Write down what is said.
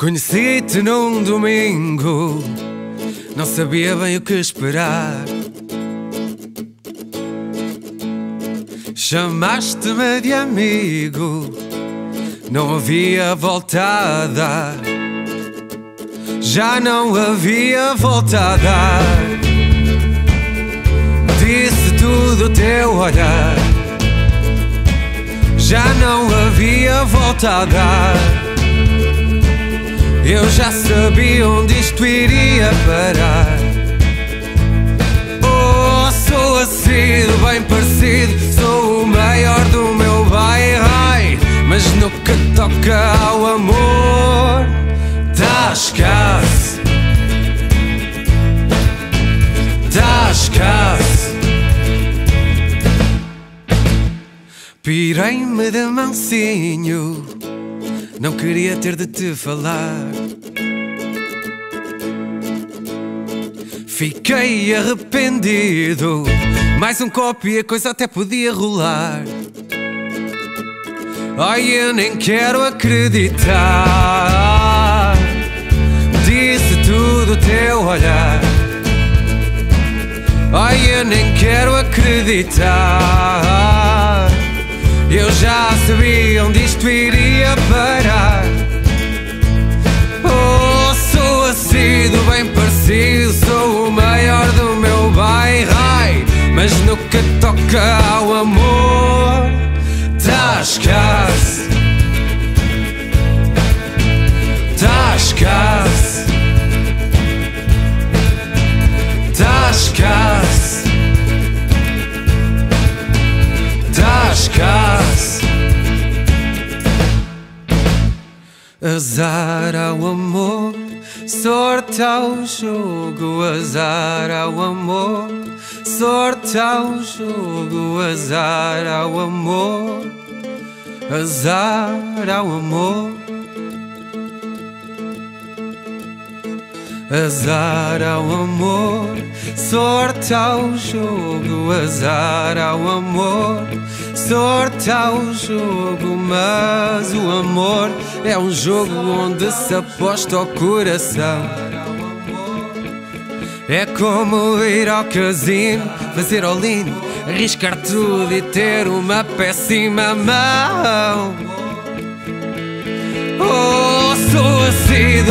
Conheci-te num domingo, não sabia bem o que esperar. Chamaste-me de amigo, não havia volta a dar. Já não havia volta a dar. Disse tudo o teu olhar. Já não havia volta a dar. Eu já sabia onde isto iria parar. Oh, sou assim, bem parecido. Sou o maior do meu bairro. Ai, mas no que toca ao amor, tá escasso. Tá escasso. Pirei-me de mansinho não queria ter de te falar. Fiquei arrependido. Mais um copo e a coisa até podia rolar. Ai, eu nem quero acreditar. Disse tudo o teu olhar. Ai, eu nem quero acreditar. Já sabia onde isto iria parar. Oh, sou do bem parecido, sou o maior do meu bairro. Ai, mas no que toca ao amor. Tá escasso. Tá escasso. Tá escasso. Azar ao amor, sorte ao jogo, azar ao amor, sorte ao jogo, azar ao amor, azar ao amor. Azar ao amor, sorte ao jogo, azar ao amor, sorte ao jogo, mas o amor é um jogo onde se aposta o coração. É como ir ao casino, fazer all-in, arriscar tudo e ter uma péssima mão. Oh, sou assim